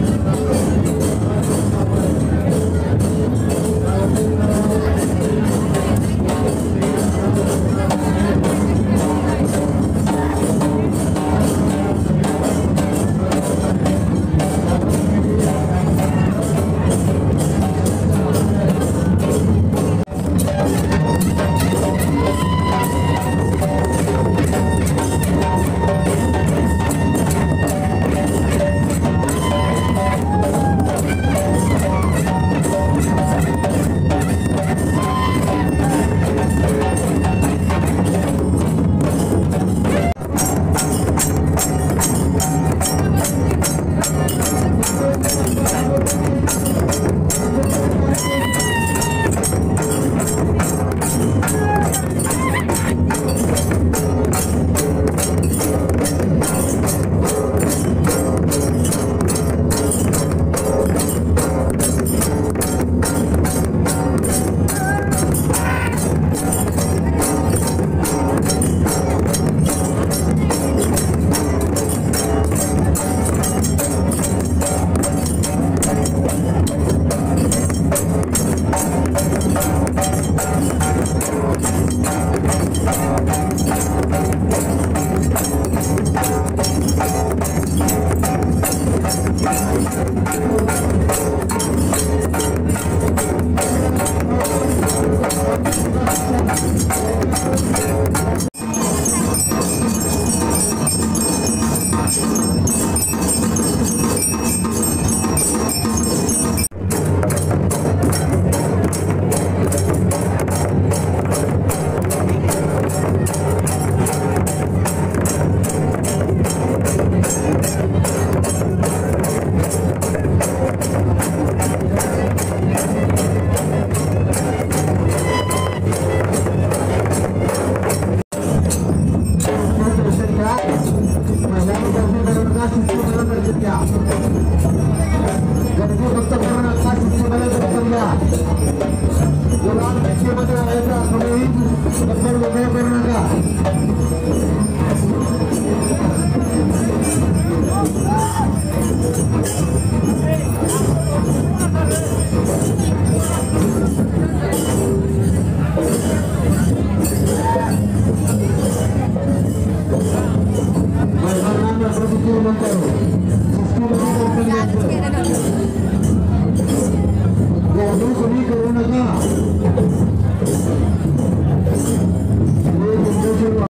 Música الدنيا يرجوك التمرن الخاشم في بلد